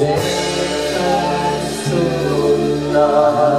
Sing us to love.